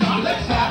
Let's go.